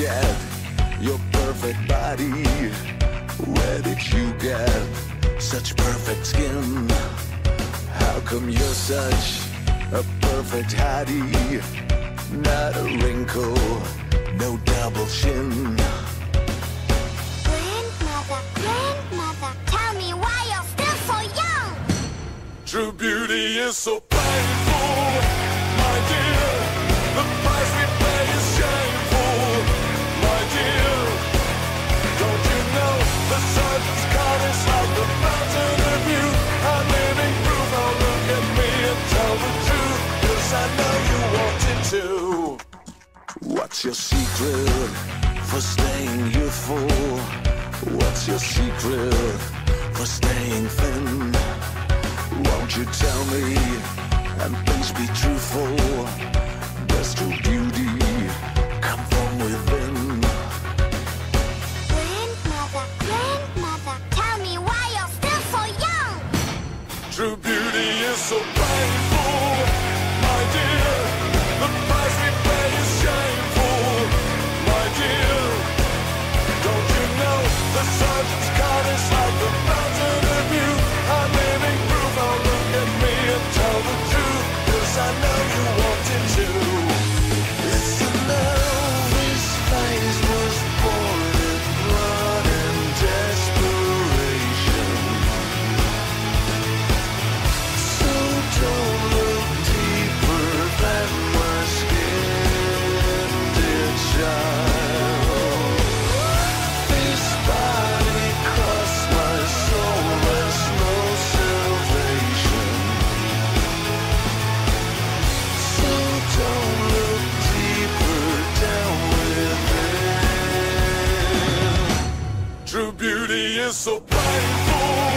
get your perfect body? Where did you get such perfect skin? How come you're such a perfect hottie? Not a wrinkle, no double chin. Grandmother, grandmother, tell me why you're still so young. True beauty is so plain. What's your secret for staying youthful? What's your secret for staying thin? Won't you tell me and please be truthful? Does true beauty come from within? Grandmother, grandmother, tell me why you're still so young. True beauty is so beauty is so painful.